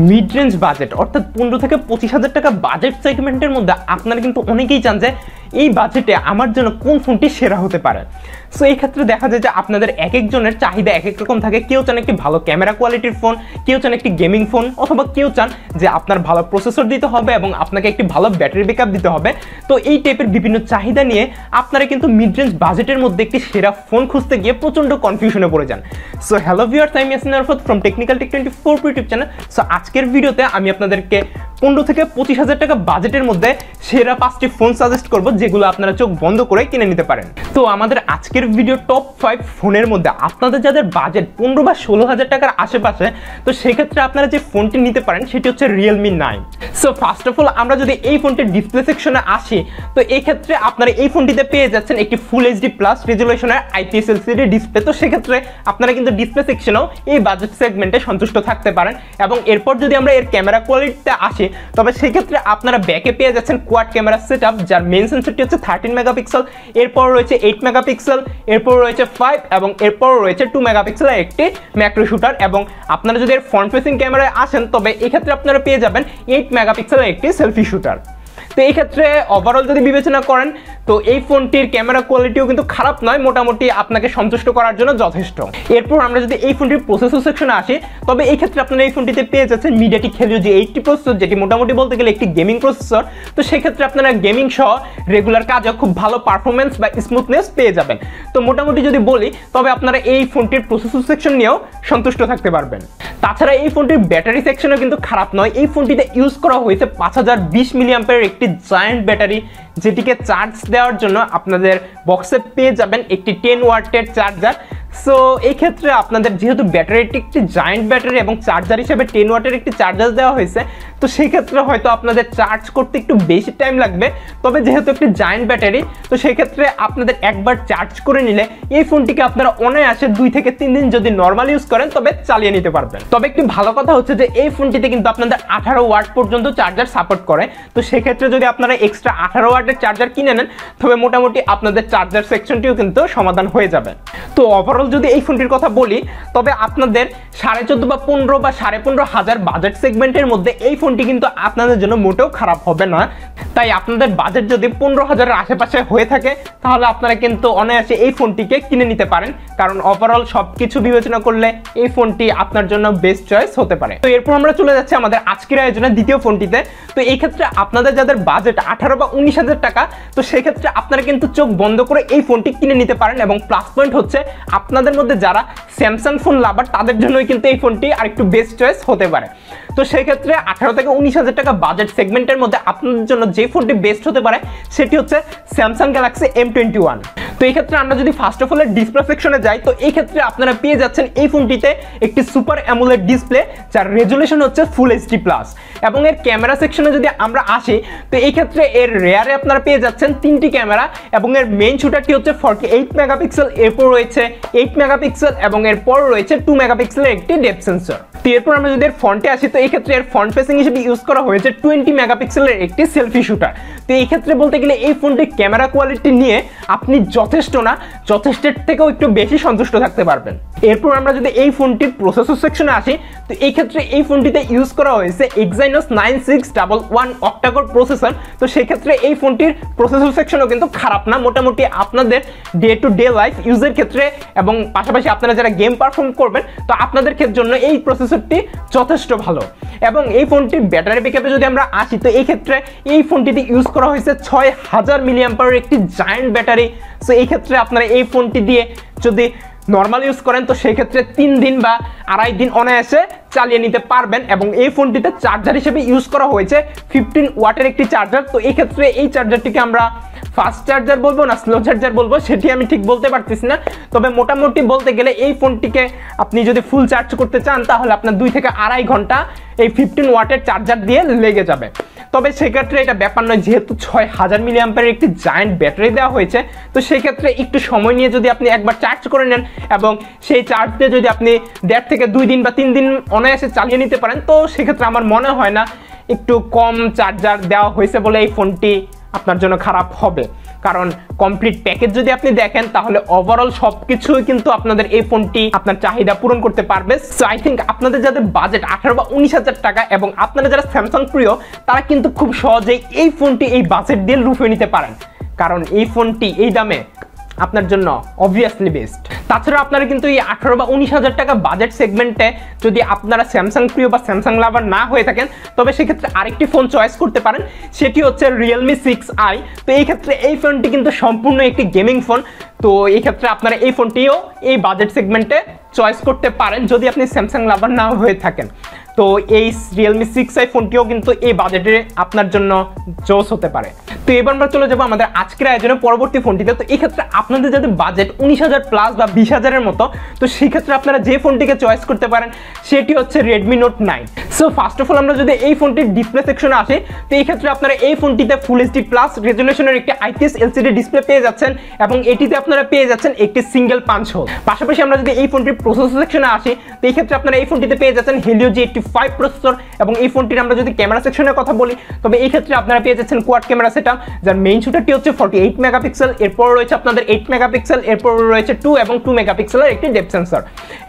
Mid range budget অর্থাৎ পনেরো থেকে পঁচিশ হাজার টাকা বাজেট সেগমেন্টের মধ্যে আপনারা কিন্তু অনেকেই চান যে এই বাজেটে আমার জন্য কোন ফোনটি সেরা হতে পারে? সো এই ক্ষেত্রে দেখা যায় যে আপনাদের এক একজনের চাহিদা এক এক রকম থাকে। কেউ চান একটি ভালো ক্যামেরা কোয়ালিটির ফোন কেউ চান একটি গেমিং ফোন অথবা কেউ চান যে আপনার ভালো প্রসেসর দিতে হবে এবং আপনাকে একটি ভালো ব্যাটারি ব্যাকআপ দিতে হবে। তো এই টাইপের বিভিন্ন চাহিদা নিয়ে আপনারা কিন্তু মিড রেঞ্জ বাজেটের মধ্যে একটি সেরা ফোন খুঁজতে গিয়ে প্রচণ্ড কনফিউশনে পড়ে যান। সো হ্যালো ভিউয়ার্স আমি Yasin from technical tech twenty four YouTube channel so আজকের ভিডিওতে আমি আপনাদেরকে পনেরো থেকে পঁচিশ হাজার টাকা বাজেটের মধ্যে সেরা পাঁচটি ফোন সাজেস্ট করব। যেগুলো আপনারা চোখ বন্ধ করে কিনে নিতে পারেন। তো আমাদের আজকের ভিডিও টপ ফাইভ ফোনের মধ্যে আপনাদের যাদের বাজেট পনেরো বা ষোলো হাজার টাকার আশেপাশে, তো সেক্ষেত্রে আপনারা যে ফোনটি নিতে পারেন, সেটি হচ্ছে Realme nine so first of all আমরা যদি এই ফোনটির ডিসপ্লে সেকশনে আসি, তো এই ক্ষেত্রে আপনারা এই ফোনটিতে পেয়ে যাচ্ছেন একটি ফুল এইচডি প্লাস রেজুলেশনের আইপিএস এলসিডি ডিসপ্লে তো সেক্ষেত্রে আপনারা কিন্তু ডিসপ্লে সেকশনেও এই বাজেট সেগমেন্টে সন্তুষ্ট থাকতে পারেন এবং এরপর যদি আমরা এর ক্যামেরা কোয়ালিটিতে আসি, তবে সেক্ষেত্রে আপনারা ব্যাকে পেয়ে যাচ্ছেন কোয়াড ক্যামেরা সেট আপ যার মেন সেন্সরটি হচ্ছে থার্টিন মেগাপিক্সেল এরপর রয়েছে এইট মেগাপিক্সেল এরপর রয়েছে ফাইভ এবং এরপর রয়েছে টু মেগাপিক্সেলের একটি ম্যাক্রো শুটার এবং আপনারা যদি এর ফ্রন্ট ফেসিং ক্যামেরায় আসেন, তবে এক্ষেত্রে আপনারা পেয়ে যাবেন এইট মেগাপিক্সেলের একটি সেলফি শুটার তো এই ক্ষেত্রে ওভারঅল যদি বিবেচনা করেন, তো এই ফোনটির ক্যামেরা কোয়ালিটিও কিন্তু খারাপ নয়, মোটামুটি আপনাকে সন্তুষ্ট করার জন্য যথেষ্ট। এরপর আমরা যদি এই ফোনটির প্রসেসর সেকশনে আসি, তবে এই ক্ষেত্রে আপনারা এই ফোনটিতে পেয়ে যাচ্ছেন MediaTek Helio G eighty processor যেটি মোটামুটি বলতে গেলে একটি গেমিং প্রসেসর তো সেক্ষেত্রে আপনারা গেমিং সহ রেগুলার কাজে খুব ভালো পারফরমেন্স বা স্মুথনেস পেয়ে যাবেন। তো মোটামুটি যদি বলি, তবে আপনারা এই ফোনটির প্রসেসর সেকশন নিয়েও সন্তুষ্ট থাকতে পারবেন। তাছাড়া এই ফোনটির ব্যাটারি সেকশনও কিন্তু খারাপ নয়। এই ফোনটিতে ইউজ করা হয়েছে পাঁচ হাজার বিশ মিলিয়াম্পের একটি জায়ান্ট ব্যাটারি যেটিকে চার্জ দেওয়ার জন্য আপনাদের বক্সে পেয়ে যাবেন একটি টেন ওয়াটের চার্জার সো এই ক্ষেত্রে আপনাদের যেহেতু ব্যাটারিটি একটি জায়েন্ট ব্যাটারি এবং চার্জার হিসেবে টেন ওয়াটের একটি চার্জার দেওয়া হয়েছে, তো সেই ক্ষেত্রে হয়তো আপনাদের চার্জ করতে একটু বেশি টাইম লাগবে। তবে যেহেতু একটি জায়েন্ট ব্যাটারি তো সেই ক্ষেত্রে আপনাদের একবার চার্জ করে নিলে এই ফোনটিকে আপনারা অনায়াসে দুই থেকে তিন দিন যদি নর্মাল ইউজ করেন, তবে চালিয়ে নিতে পারবেন। তবে একটি ভালো কথা হচ্ছে যে এই ফোনটিতে কিন্তু আপনাদের আঠারো ওয়াট পর্যন্ত চার্জার সাপোর্ট করে। তো সেক্ষেত্রে যদি আপনারা এক্সট্রা আঠারো ওয়াটের চার্জার কিনে নেন, তবে মোটামুটি আপনাদের চার্জার সেকশনটিও কিন্তু সমাধান হয়ে যাবে। তো ওভারঅল যদি এই ফোনটির কথা বলি, তবে আপনাদের সাড়ে চোদ্দ বা পনেরো বা সাড়ে পনেরো হাজার বাজেট সেগমেন্টের মধ্যে এই ফোনটি কিন্তু আপনাদের জন্য মোটেও খারাপ হবে না। তাই আপনাদের বাজেট যদি পনেরো হাজারের আশেপাশে হয়ে থাকে, তাহলে আপনারা কিন্তু অনায়াসে এই ফোনটিকে কিনে নিতে পারেন। কারণ ওভারঅল সব কিছু বিবেচনা করলে এই ফোনটি আপনার জন্য বেস্ট চয়েস হতে পারে। তো এরপর আমরা চলে যাচ্ছি আমাদের আজকের আয়োজনের দ্বিতীয় ফোনটিতে তো এই ক্ষেত্রে আপনাদের যাদের বাজেট আঠারো বা উনিশ হাজার টাকা। তো সেক্ষেত্রে আপনারা কিন্তু চোখ বন্ধ করে এই ফোনটি কিনে নিতে পারেন এবং প্লাস পয়েন্ট হচ্ছে আপনাদের মধ্যে যারা স্যামসাং ফোন লাভার তাদের জন্যই কিন্তু এই ফোনটি আর একটু বেস্ট চয়েস হতে পারে। তো সেই ক্ষেত্রে আঠারো থেকে উনিশ হাজার টাকা বাজেট সেগমেন্টের মধ্যে আপনাদের জন্য যে ফোনটি বেস্ট হতে পারে, সেটি হচ্ছে Samsung Galaxy M twenty one তো এই ক্ষেত্রে আমরা যদি ফার্স্ট অফ অল ডিসপ্লে সেকশনে যাই, তো এই ক্ষেত্রে আপনারা পেয়ে যাচ্ছেন এই ফোনটিতে একটি সুপার অ্যামুলেট ডিসপ্লে যার রেজুলেশন হচ্ছে ফুল এইচডি প্লাস এবং এর ক্যামেরা সেকশনে যদি আমরা আসি, তো এই ক্ষেত্রে এর রেয়ারে আপনারা পেয়ে যাচ্ছেন তিনটি ক্যামেরা এবং এর মেইন শুটারটি হচ্ছে ফর্টি এইট মেগাপিক্সেল এরপর রয়েছে এইট মেগাপিক্সেল এবং এরপর রয়েছে টু মেগাপিক্সেলের একটি ডেপ সেন্সর তো এরপর আমরা যদি এর ফ্রন্টে আসি, তো এই ক্ষেত্রে এর ফ্রন্ট ফেসিং হিসেবে ইউজ করা হয়েছে টোয়েন্টি মেগাপিক্সেলের একটি সেলফি শুটার তো এই ক্ষেত্রে বলতে গেলে এই ফোনটির ক্যামেরা কোয়ালিটি নিয়ে আপনি যথেষ্ট না, যথেষ্টের থেকেও একটু বেশি সন্তুষ্ট থাকতে পারবেন। এরপর আমরা যদি এই ফোনটির প্রসেসর সেকশনে আসি, তো এই ক্ষেত্রে এই ফোনটিতে ইউজ করা হয়েছে Exynos nine six double one octacore processor তো সেক্ষেত্রে এই ফোনটির প্রসেসর সেকশনও কিন্তু খারাপ না, মোটামুটি আপনাদের ডে টু ডে লাইফ ইউজের ক্ষেত্রে এবং পাশাপাশি আপনারা যারা গেম পারফর্ম করবেন, তো আপনাদের ক্ষেত্রে জন্য এই প্রসেসরটি যথেষ্ট ভালো। এবং এই ফোনটির ব্যাটারি ব্যাকআপে যদি আমরা আসি, তো এই ক্ষেত্রে এই ফোনটিতে ইউজ করা হয়েছে ছয় হাজার মিলিয়াম্পারের একটি জায়েন্ট ব্যাটারি সো এই ক্ষেত্রে আপনারা এই ফোনটি দিয়ে যদি নর্মাল ইউজ করেন, তো সেই ক্ষেত্রে তিন দিন বা আড়াই দিন অনায়াসে চালিয়ে নিতে পারবেন এবং এই ফোনটিতে চার্জার হিসেবে ইউজ করা হয়েছে ফিফটিন ওয়াটের একটি চার্জার তো এই ক্ষেত্রে এই চার্জারটিকে আমরা ফাস্ট চার্জার বলব না স্লো চার্জার বলব, সেটি আমি ঠিক বলতে পারতেছি না। তবে মোটামুটি বলতে গেলে এই ফোনটিকে আপনি যদি ফুল চার্জ করতে চান, তাহলে আপনার দুই থেকে আড়াই ঘণ্টা এই ফিফটিন ওয়াটের চার্জার দিয়ে লেগে যাবে। তবে সেক্ষেত্রে এটা ব্যাপার নয়, যেহেতু ছয় হাজার মিলিয়াম্পারের একটি জায়েন্ট ব্যাটারি দেওয়া হয়েছে, তো সেক্ষেত্রে একটু সময় নিয়ে যদি আপনি একবার চার্জ করে নেন এবং সেই চার্জ দিয়ে যদি আপনি দেড় থেকে দুই দিন বা তিন দিন অনায়াসে চালিয়ে নিতে পারেন, তো সেক্ষেত্রে আমার মনে হয় না একটু কম চার্জার দেওয়া হয়েছে বলে এই ফোনটি আপনার জন্য খারাপ হবে। কারণ কমপ্লিট প্যাকেজ যদি আপনি দেখেন, তাহলে ওভারঅল সব কিছুই কিন্তু আপনাদের এই ফোনটি আপনার চাহিদা পূরণ করতে পারবে। সো আই থিঙ্ক আপনাদের যাদের বাজেট আঠারো বা উনিশ হাজার টাকা এবং আপনারা যারা স্যামসাং প্রিয়, তারা কিন্তু খুব সহজেই এই ফোনটি এই বাজেট দিয়ে লুফে নিতে পারেন। কারণ এই ফোনটি এই দামে আপনার জন্য অবভিয়াসলি বেস্ট তাছাড়া আপনারা কিন্তু এই আঠারো বা উনিশ হাজার টাকা বাজেট সেগমেন্টে যদি আপনারা স্যামসাং প্রিয় বা স্যামসাং লাভার না হয়ে থাকেন, তবে সেক্ষেত্রে আরেকটি ফোন চয়েস করতে পারেন, সেটি হচ্ছে রিয়েলমি সিক্স আই তো এই ক্ষেত্রে এই ফোনটি কিন্তু সম্পূর্ণ একটি গেমিং ফোন তো এই ক্ষেত্রে আপনারা এই ফোনটিও এই বাজেট সেগমেন্টে চয়েস করতে পারেন, যদি আপনি স্যামসাং লাভার না হয়ে থাকেন। তো এই রিয়েলমি সিক্স আই ফোনটিও কিন্তু এই বাজেটে আপনার জন্য জোস হতে পারে। তো এবার আমরা চলে যাব আমাদের আজকের আয়োজনে পরবর্তী ফোনটিতে তো এই ক্ষেত্রে আপনাদের যদি বাজেট উনিশ হাজার প্লাস বা বিশ হাজারের মতো, তো সেক্ষেত্রে আপনারা যে ফোনটিকে চয়েস করতে পারেন, সেটি হচ্ছে Redmi Note nine so first of all আমরা যদি এই ফোনটির ডিসপ্লে সেকশনে আসি, তো এই ক্ষেত্রে আপনারা এই ফোনটিতে ফুল এইচডি প্লাস রেজুলেশনের একটি আইপিএস এলসিডি ডিসপ্লে পেয়ে যাচ্ছেন এবং এটিতে আপনারা পেয়ে যাচ্ছেন একটি সিঙ্গেল পাঞ্চ হোল পাশাপাশি আমরা যদি এই ফোনটির প্রসেসর সেকশনে আসি, তো এই ক্ষেত্রে আপনারা এই ফোনটিতে পেয়ে যাচ্ছেন Helio G eighty five processor এবং এই ফোনটির আমরা যদি ক্যামেরা সেকশনের কথা বলি, তবে এই ক্ষেত্রে আপনারা পেয়ে যাচ্ছেন কোয়াড ক্যামেরা সেটআপ যার মেইন শুটারটি হচ্ছে ফর্টি এইট মেগাপিক্সেল এরপর রয়েছে আপনাদের এইট মেগাপিক্সেল এরপর রয়েছে টু এবং টু মেগাপিক্সেলের একটি ডেপ সেন্সর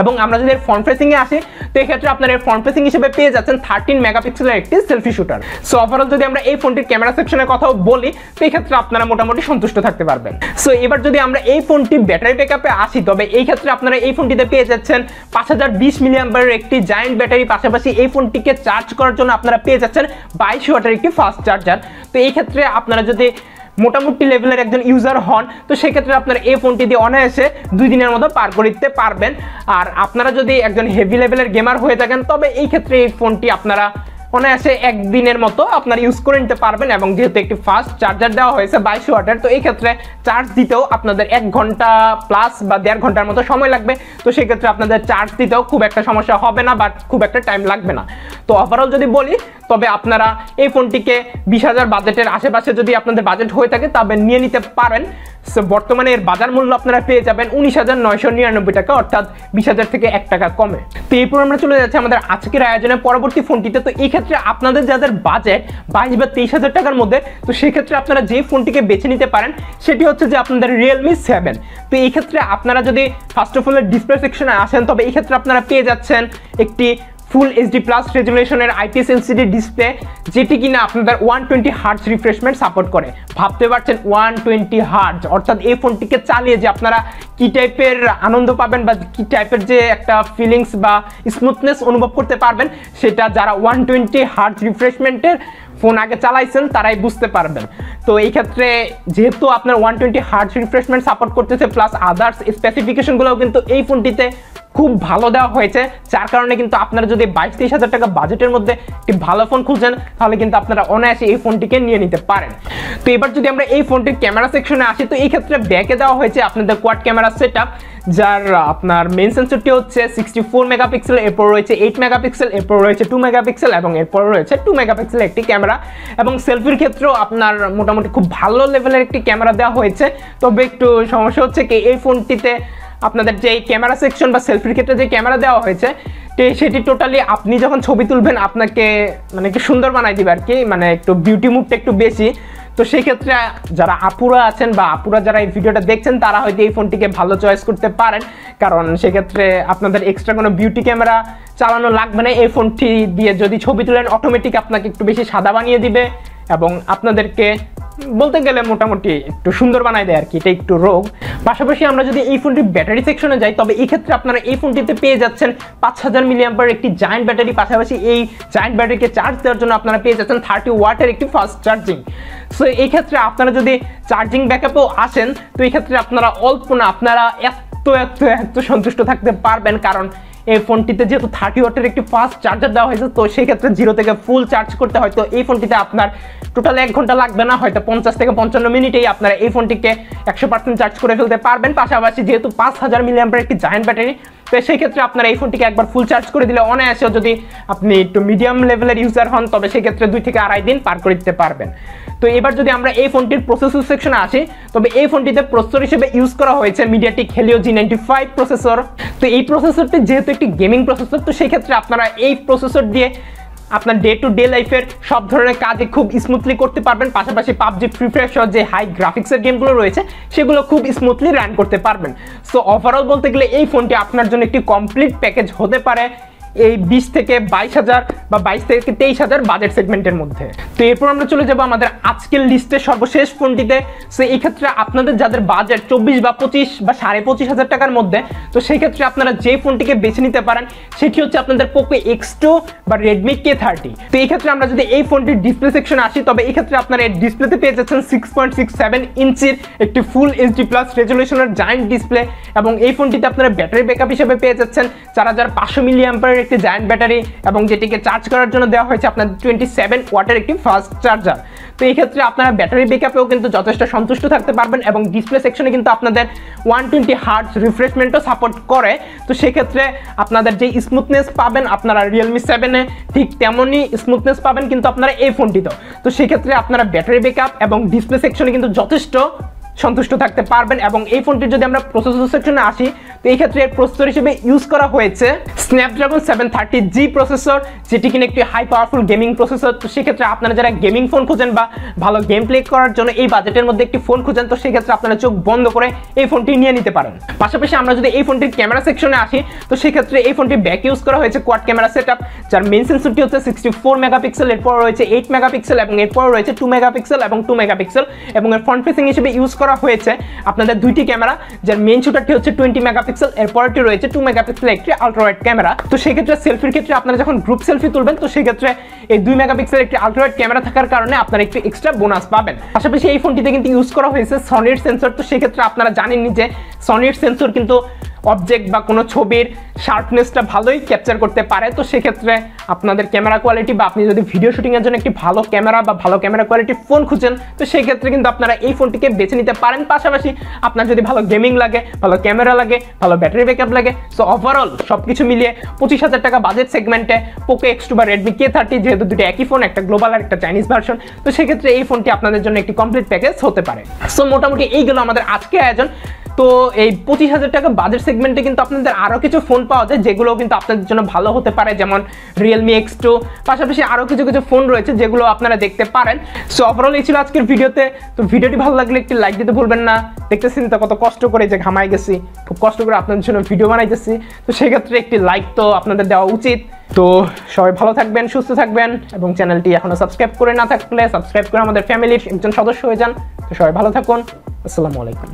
এবং আমরা যদি ফ্রন্ট ফেসিংয়ে আসি, তো এই ক্ষেত্রে আপনারা ফ্রন্ট ফেসিং হিসেবে পেয়ে যাচ্ছেন থার্টিন মেগাপিক্সেলের একটি সেলফি শুটার সো ওভারঅল যদি আমরা এই ফোনটির ক্যামেরা সেকশনের কথাও বলি, তো এই ক্ষেত্রে আপনারা মোটামুটি সন্তুষ্ট থাকতে পারবেন। সো এবার যদি আমরা এই ফোনটি ব্যাটারি ব্যাকআপে আসি, তবে এই ক্ষেত্রে আপনারা এই ফোনটিতে পেয়ে যাচ্ছেন পাঁচ হাজার বিশ মিলিয়াম্বারের একটি জায়েন্ট ব্যাটারি পাশাপাশি এই ফোনটিকে চার্জ করার জন্য আপনারা পেয়ে যাচ্ছেন বাইশ ওয়াটের একটি ফাস্ট চার্জার তো এই ক্ষেত্রে আপনারা যদি মোটামুটি লেভেলের একজন ইউজার হন, তো সেক্ষেত্রে আপনারা এই ফোনটি দিয়ে অনায়াসে দুই দিনের মতো পার করে দিতে পারবেন। আর আপনারা যদি একজন হেভি লেভেলের গেমার হয়ে থাকেন, তবে এই ক্ষেত্রে এই ফোনটি আপনারা অনায়াসে একদিনের মতো আপনার ইউজ করে নিতে পারবেন এবং যেহেতু একটি ফাস্ট চার্জার দেওয়া হয়েছে বাইশ ওয়াটের তো এই ক্ষেত্রে চার্জ দিতেও আপনাদের এক ঘণ্টা প্লাস বা দেড় ঘণ্টার মতো সময় লাগবে। তো সেক্ষেত্রে আপনাদের চার্জ দিতেও খুব একটা সমস্যা হবে না বা খুব একটা টাইম লাগবে না। তো ওভারঅল যদি বলি তবে আপনারা এই ফোনটিকে বিশ হাজার বাজেটের আশেপাশে যদি আপনাদের বাজেট হয়ে থাকে, তবে নিয়ে নিতে পারেন। বর্তমানে এর বাজার মূল্য আপনারা পেয়ে যাবেন উনিশ হাজার নয়শো নিরানব্বই টাকা, অর্থাৎ বিশ হাজার থেকে এক টাকা কমে। তো এরপর আমরা চলে যাচ্ছি আমাদের আজকের আয়োজনে পরবর্তী ফোনটিতে। তো এই ক্ষেত্রে আপনাদের যাদের বাজেট বাইশ বা তেইশ হাজার টাকার মধ্যে, তো সেক্ষেত্রে আপনারা যে ফোনটিকে বেছে নিতে পারেন, সেটি হচ্ছে যে আপনাদের রিয়েলমি সেভেন তো এই ক্ষেত্রে আপনারা যদি ফার্স্ট অফ অল ডিসপ্লে সেকশনে আসেন, তবে এই ক্ষেত্রে আপনারা পেয়ে যাচ্ছেন একটি ফুল এইচডি প্লাস রেজুলেশনের আইপিএস এলসিডি ডিসপ্লে যেটি কিনা আপনাদের one twenty hertz refreshment support করে। ভাবতে পারছেন ওয়ান টোয়েন্টি হার্টস অর্থাৎ এই ফোনটিকে চালিয়ে যে আপনারা কি টাইপের আনন্দ পাবেন বা কি টাইপের যে একটা ফিলিংস বা স্মুথনেস অনুভব করতে পারবেন, সেটা যারা ওয়ান টোয়েন্টি হার্টস রিফ্রেশমেন্টের ফোন আগে চালাইছেন, তারাই বুঝতে পারবেন। তো এই ক্ষেত্রে যেহেতু আপনার one twenty hertz refreshment support করতেছে প্লাস আদার্স স্পেসিফিকেশনগুলোও কিন্তু এই ফোনটিতে খুব ভালো দেওয়া হয়েছে, যার কারণে কিন্তু আপনারা যদি বাইশ তেইশ হাজার টাকা বাজেটের মধ্যে একটি ভালো ফোন খুঁজছেন তাহলে কিন্তু আপনারা অনায়াসে এই ফোনটিকে নিয়ে নিতে পারেন। তো এবার যদি আমরা এই ফোনটির ক্যামেরা সেকশনে আসি, তো এই ক্ষেত্রে ব্যাকে দেওয়া হয়েছে আপনাদের কোয়াড ক্যামেরা সেট যার আপনার মেন সেন্সরটি হচ্ছে সিক্সটি ফোর মেগাপিক্সেল এরপর রয়েছে এইট মেগাপিক্সেল এরপর রয়েছে টু মেগাপিক্সেল এবং এরপর রয়েছে টু মেগাপিক্সেল একটি ক্যামেরা এবং সেলফির ক্ষেত্রেও আপনার মোটামুটি খুব ভালো লেভেলের একটি ক্যামেরা দেওয়া হয়েছে। তবে একটু সমস্যা হচ্ছে কি, এই ফোনটিতে আপনাদের যে ক্যামেরা সেকশন বা সেলফির ক্ষেত্রে যে ক্যামেরা দেওয়া হয়েছে সেটি টোটালি আপনি যখন ছবি তুলবেন, আপনাকে মানে একটু সুন্দর বানাই দিবে আর কি মানে একটু বিউটি মুডটা একটু বেশি। তো সেই ক্ষেত্রে যারা আপুরা আছেন বা আপুরা যারা এই ভিডিওটা দেখছেন, তারা হয়তো এই ফোনটিকে ভালো চয়েস করতে পারেন। কারণ সেক্ষেত্রে আপনাদের এক্সট্রা কোনো বিউটি ক্যামেরা চালানো লাগবে না। এই ফোনটি দিয়ে যদি ছবি তুলেন অটোমেটিক আপনাকে একটু বেশি সাদা বানিয়ে দিবে এবং আপনাদেরকে বলতে গেলে মোটামুটি একটু সুন্দর বানাই দেয় আর কি, এটা একটু রোগ। পাশাপাশি আমরা যদি এই ফোনটির ব্যাটারি সেকশনে যাই, তবে এই ক্ষেত্রে আপনারা এই ফোনটিতে পেয়ে যাচ্ছেন পাঁচ হাজার মিলিয়াম্পার একটি জায়েন্ট ব্যাটারি। পাশাপাশি এই জায়েন্ট ব্যাটারিকে চার্জ দেওয়ার জন্য আপনারা পেয়ে যাচ্ছেন থার্টি ওয়াটের একটি ফাস্ট চার্জিং সো এই ক্ষেত্রে আপনারা যদি চার্জিং ব্যাকআপেও আসেন, তো এই ক্ষেত্রে আপনারা অল্প না, আপনারা এত এত এত সন্তুষ্ট থাকতে পারবেন। কারণ এই ফোনটিতে যেহেতু থার্টি ওয়াটের একটি ফাস্ট চার্জার দেওয়া হয়েছে, তো সেই ক্ষেত্রে জিরো থেকে ফুল চার্জ করতে হয়তো এই ফোনটিতে আপনার টোটাল এক ঘণ্টা লাগবে না, হয়তো পঞ্চাশ থেকে পঞ্চান্ন মিনিটেই আপনারা এই ফোনটিকে একশো পার্সেন্ট চার্জ করে ফেলতে পারবেন। পাশাপাশি যেহেতু পাঁচ হাজার মিলিয়াম্পের একটি জায়েন্ট ব্যাটারি তো সেই ক্ষেত্রে আপনারা এই ফোনটিকে একবার ফুল চার্জ করে দিলে অনায়াসে যদি আপনি একটু মিডিয়াম লেভেলের ইউজার হন, তবে সেই ক্ষেত্রে দুই থেকে আড়াই দিন পার করে দিতে পারবেন। তো এবার যদি আমরা এই ফোনটির প্রসেসর সেকশনে আসি, তবে এই ফোনটিতে প্রসেসর হিসেবে ইউজ করা হয়েছে MediaTek Helio G ninety five processor তো এই প্রসেসরটি যেহেতু একটি গেমিং প্রসেসর তো সেই ক্ষেত্রে আপনারা এই প্রসেসর দিয়ে আপনার ডে টু ডে লাইফের সব ধরনের কাজে খুব স্মুথলি করতে পারবেন। পাশাপাশি পাবজি ফ্রি ফায়ার সহ যে হাই গ্রাফিক্সের গেমগুলো রয়েছে, সেগুলো খুব স্মুথলি রান করতে পারবেন। সো ওভারঅল বলতে গেলে এই ফোনটি আপনার জন্য একটি কমপ্লিট প্যাকেজ হতে পারে। এই বিশ থেকে বাইশ হাজার বা বাইশ থেকে তেইশ হাজার বাজেট সেগমেন্টের মধ্যে। তো এরপর আমরা চলে যাব আমাদের আজকের লিস্টের সর্বশেষ ফোনটিতে। সো এই ক্ষেত্রে আপনাদের যাদের বাজেট চব্বিশ বা পঁচিশ বা সাড়ে পঁচিশ হাজার টাকার মধ্যে, তো সেই ক্ষেত্রে আপনারা যে ফোনটিকে বেছে নিতে পারেন, সেটি হচ্ছে আপনাদের পোকো এক্স টু বা রেডমি কে থার্টি তো এই ক্ষেত্রে আমরা যদি এই ফোনটির ডিসপ্লে সেকশনে আসি, তবে এই ক্ষেত্রে আপনারা এই ডিসপ্লেতে পেয়ে যাচ্ছেন সিক্স পয়েন্ট সিক্স সেভেন ইঞ্চির একটি ফুল এইচডি প্লাস রেজুলেশনের জায়েন্ট ডিসপ্লে এবং এই ফোনটিতে আপনারা ব্যাটারি ব্যাকআপ হিসেবে পেয়ে যাচ্ছেন চার হাজার পাঁচশো মিলি অ্যাম্পারের একটি জায়ান্ট ব্যাটারি এবং যেটিকে চার্জ করার জন্য দেওয়া হয়েছে আপনার টোয়েন্টি সেভেন ওয়াটের একটি ফাস্ট চার্জার তো এই ক্ষেত্রে আপনারা ব্যাটারি ব্যাকআপেও কিন্তু যথেষ্ট সন্তুষ্ট থাকতে পারবেন এবং ডিসপ্লে সেকশনে কিন্তু আপনাদের ওয়ান টোয়েন্টি হার্টস রিফ্রেশমেন্টও সাপোর্ট করে। তো সেক্ষেত্রে আপনাদের যে স্মুথনেস পাবেন, আপনারা রিয়েলমি সেভেনে ঠিক তেমনই স্মুথনেস পাবেন কিন্তু আপনারা এই ফোনটিতেও তো সেক্ষেত্রে আপনারা ব্যাটারি ব্যাকআপ এবং ডিসপ্লে সেকশনে কিন্তু যথেষ্ট সন্তুষ্ট থাকতে পারবেন এবং এই ফোনটির যদি আমরা প্রসেসর সেকশনে আসি, তো এই ক্ষেত্রে প্রসেসর হিসেবে ইউজ করা হয়েছে Snapdragon seven thirty G processor যেটি কিনা একটি হাই পাওয়ারফুল গেমিং প্রসেসর তো সেক্ষেত্রে আপনারা যারা গেমিং ফোন খুঁজেন বা ভালো গেম প্লে করার জন্য এই বাজেটের মধ্যে একটি ফোন খুঁজেন, তো সেক্ষেত্রে আপনারা চোখ বন্ধ করে এই ফোনটি নিয়ে নিতে পারেন। পাশাপাশি আমরা যদি এই ফোনটির ক্যামেরা সেকশনে আসি, তো সেক্ষেত্রে এই ফোনটি ব্যাক ইউজ করা হয়েছে কোয়াড ক্যামেরা সেট যার মেন সেন্সরটি হচ্ছে সিক্সটি ফোর মেগাপিক্সেল এরপর রয়েছে এইট মেগাপিক্সেল এবং এরপর রয়েছে টু মেগাপিক্সেল এবং টু মেগাপিক্সেল এবং এর ফ্রন্ট ফেসিং হিসেবে ইউজ করা হয়েছে আপনাদের দুইটি ক্যামেরা, যার মেন শুটারটি হচ্ছে টোয়েন্টি মেগাপিক্সেল এরপরটি রয়েছে টু মেগাপিক্সেল একটি আলট্রাওয়াইড ক্যামেরা। তো সেক্ষেত্রে সেলফির ক্ষেত্রে আপনারা যখন গ্রুপ সেলফি তুলবেন, তো সেক্ষেত্রে এই দুই মেগাপিক্সেল একটি আলট্রাওয়াইড ক্যামেরা থাকার কারণে আপনারা একটু এক্সট্রা বোনাস পাবেন। পাশাপাশি এই ফোনটিতে কিন্তু ইউজ করা হয়েছে সনির সেন্সর তো সেক্ষেত্রে আপনারা জানেননি যে সনির সেন্সর কিন্তু অবজেক্ট বা কোনো ছবির শার্পনেসটা ভালোই ক্যাপচার করতে পারে। তো সেক্ষেত্রে আপনাদের ক্যামেরা কোয়ালিটি বা আপনি যদি ভিডিও শুটিংয়ের জন্য একটি ভালো ক্যামেরা বা ভালো ক্যামেরা কোয়ালিটির ফোন খুঁজেন, তো সেই ক্ষেত্রে কিন্তু আপনারা এই ফোনটিকে বেছে নিতে পারেন। পাশাপাশি আপনার যদি ভালো গেমিং লাগে, ভালো ক্যামেরা লাগে, ভালো ব্যাটারি ব্যাকআপ লাগে সো ওভারঅল সব কিছু মিলিয়ে পঁচিশ হাজার টাকা বাজেট সেগমেন্টে পোকো এক্স টু বা রেডমি কে থার্টি যেহেতু দুটো একই ফোন একটা গ্লোবাল আর একটা চাইনিজ ভার্সন তো সেক্ষেত্রে এই ফোনটি আপনাদের জন্য একটি কমপ্লিট প্যাকেজ হতে পারে। সো মোটামুটি এইগুলো আমাদের আজকে আয়োজন। তো এই পঁচিশ হাজার টাকা বাজেট সেগমেন্টে কিন্তু আপনাদের আরও কিছু ফোন পাওয়া যায় যেগুলো কিন্তু আপনাদের জন্য ভালো হতে পারে, যেমন রিয়েলমি এক্স টু পাশাপাশি আরও কিছু কিছু ফোন রয়েছে, যেগুলো আপনারা দেখতে পারেন। সো ওভারঅল এই ছিল আজকের ভিডিওতে। তো ভিডিওটি ভালো লাগলে একটি লাইক দিতে ভুলবেন না। দেখতেছেন তো কত কষ্ট করে যে ঘামাই গেছি, খুব কষ্ট করে আপনাদের জন্য ভিডিও বানাইতেছি। তো সেক্ষেত্রে একটি লাইক তো আপনাদের দেওয়া উচিত। তো সবাই ভালো থাকবেন, সুস্থ থাকবেন, এবং চ্যানেলটি এখনও সাবস্ক্রাইব করে না থাকলে সাবস্ক্রাইব করে আমাদের ফ্যামিলির একজন সদস্য হয়ে যান। তো সবাই ভালো থাকুন। আসসালামু আলাইকুম।